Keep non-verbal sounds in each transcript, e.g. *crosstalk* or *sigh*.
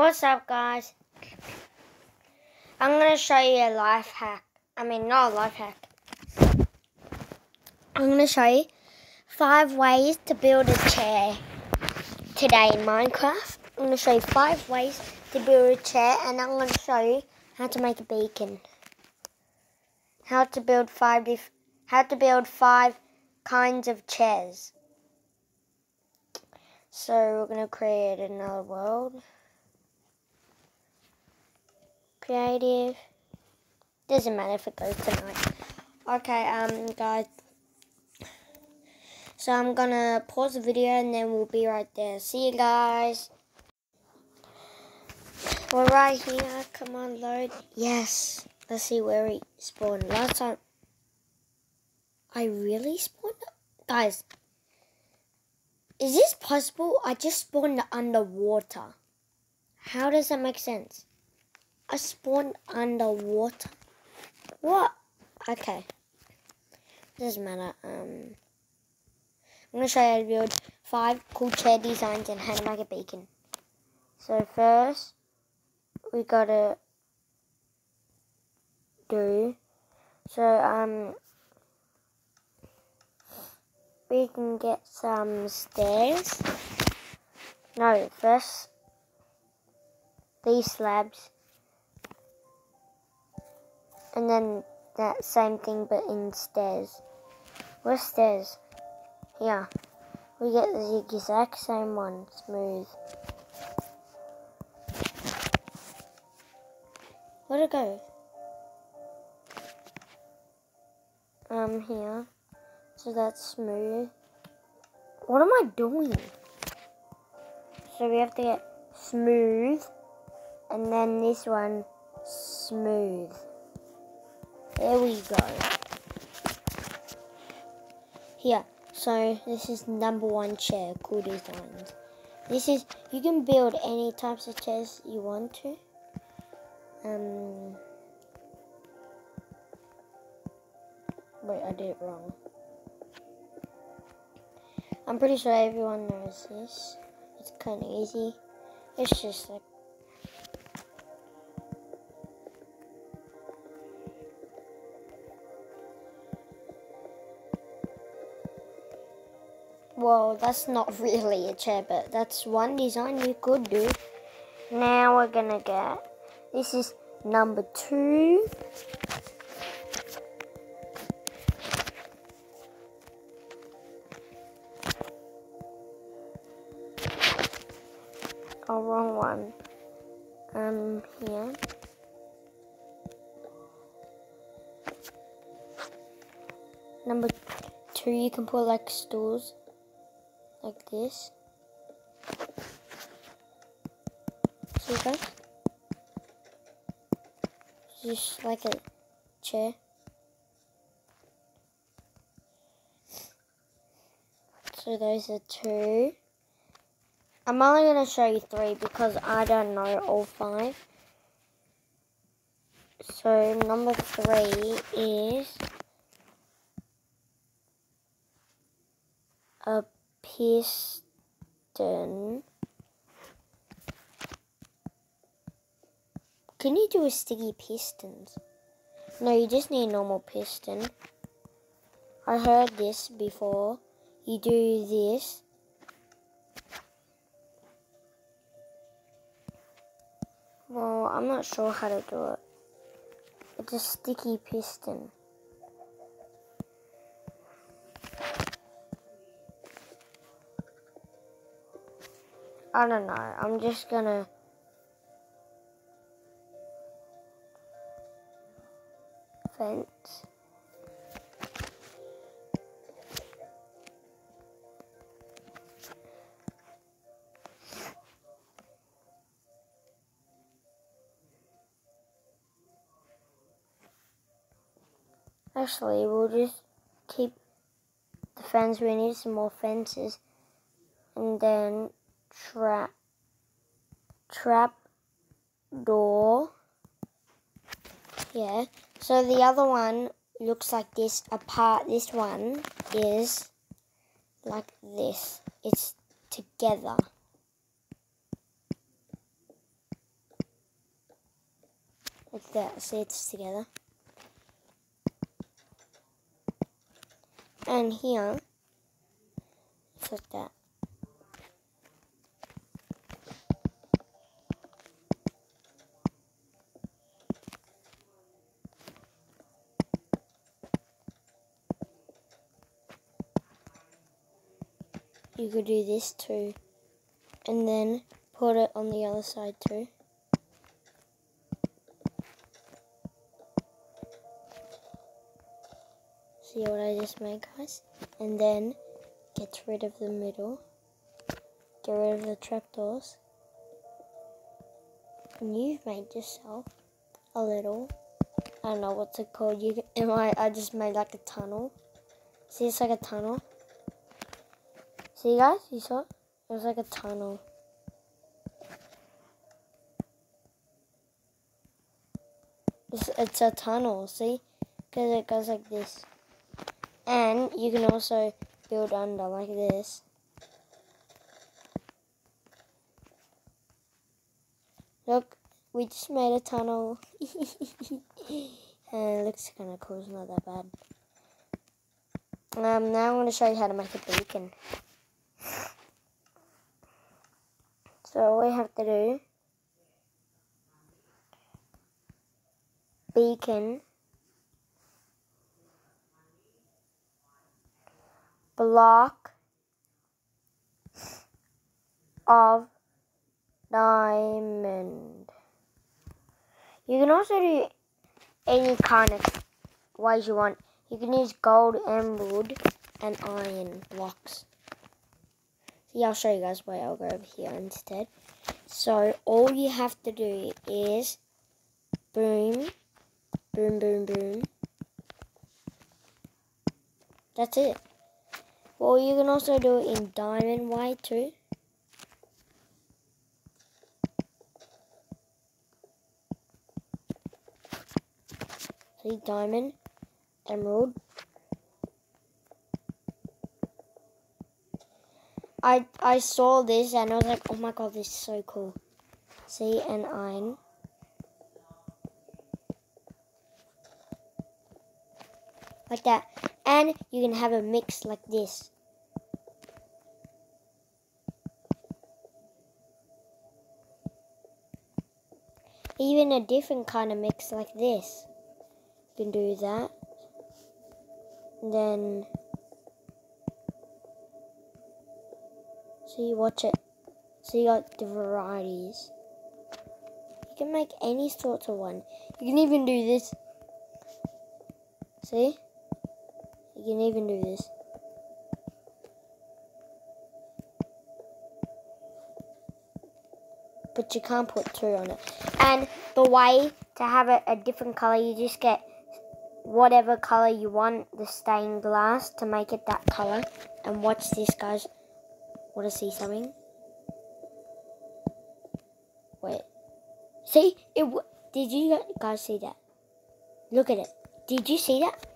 What's up, guys? I'm going to show you a life hack. I mean, not a life hack. I'm going to show you five ways to build a chair today in Minecraft. I'm going to show you five ways to build a chair, and I'm going to show you how to make a beacon. How to build five how to build five kinds of chairs. So we're going to create another world. Creative. Doesn't matter if it goes tonight. Okay, um, guys. So I'm gonna pause the video and then we'll be right there. See you guys. We're right here. Come on, load. Yes. Let's see where we spawned. Last time. I really spawned? Guys. Is this possible? I just spawned underwater. How does that make sense? I spawned underwater. What? Okay. Doesn't matter. Um, I'm going to show you how to build five cool chair designs and how to make a beacon. So first, we got to do, so um, we can get some stairs. No, first, these slabs and then that same thing but in stairs. Where's stairs? Yeah. We get the exact same one, smooth. Where'd it go? Um, here. So that's smooth. What am I doing? So we have to get smooth, and then this one, smooth. There we go. Here, so this is number one chair, cool designs. This is, you can build any types of chairs you want to. Um, wait, I did it wrong. I'm pretty sure everyone knows this. It's kind of easy. It's just like Well, that's not *laughs* really a chair, but that's one design you could do. Now we're gonna get, this is number two. Oh, wrong one. Um, here. Number two, you can put like stools like this. See guys? Just like a chair. So those are two. I'm only going to show you three because I don't know all five. So number three is a piston. Can you do a sticky pistons? No, you just need a normal piston. I heard this before. You do this. Well, I'm not sure how to do it. It's a sticky piston. I don't know. I'm just gonna. Fence. Actually, we'll just keep the fence. We need some more fences. And then trap trap door yeah so the other one looks like this apart this one is like this it's together like that. See, it's together. And here, it's like that. You could do this too. And then put it on the other side too. See what I just made, guys? And then get rid of the middle. Get rid of the trapdoors. And you've made yourself a little, I don't know what's it called. You, am I, I just made like a tunnel. See, it's like a tunnel. See, guys, you saw it? Was like a tunnel. It's, it's a tunnel, see? Because it goes like this. And you can also build under like this. Look, we just made a tunnel. *laughs* and it looks kind of cool, it's not that bad. Um, now I'm going to show you how to make a beacon. So we have to do, beacon block of diamond. You can also do any kind of ways you want. You can use gold, emerald, and iron blocks. See, I'll show you guys why I'll go over here instead. So, all you have to do is boom, boom, boom, boom. That's it. Well, you can also do it in diamond white too. See, diamond, emerald. I I saw this and I was like, oh my god, this is so cool. See, and iron. Like that. And you can have a mix like this. Even a different kind of mix like this. You can do that. And then See, watch it. So you got the varieties. You can make any sort of one. You can even do this. See? You can even do this. But you can't put two on it. And the way to have it a different color, you just get whatever color you want, the stained glass, to make it that color. And watch this, guys. Want to see something? Wait. See? It. Did you guys see that? Look at it. Did you see that?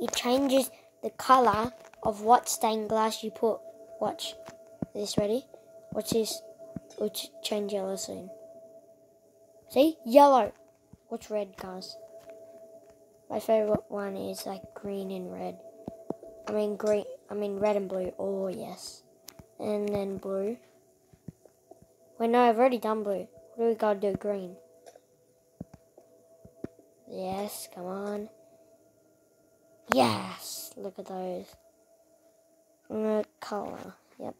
It changes the color of what stained glass you put. Watch. This ready? Watch this. It'll change yellow soon. See? Yellow. What's red, guys? My favorite one is like green and red. I mean green. I mean red and blue. Oh yes and then blue. Wait, no, I've already done blue. What do we gotta do? Green. Yes, come on. Yes, look at those. The color, yep.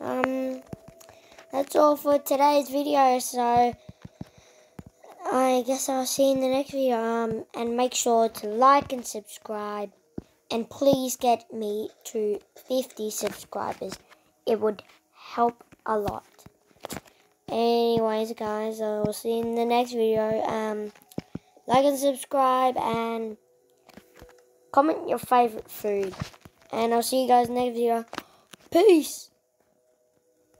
Um, that's all for today's video, so I guess I'll see you in the next video. Um, and make sure to like and subscribe. And please get me to 50 subscribers. It would help a lot. Anyways, guys, I will see you in the next video. Um, like and subscribe and comment your favorite food. And I'll see you guys next video. Peace.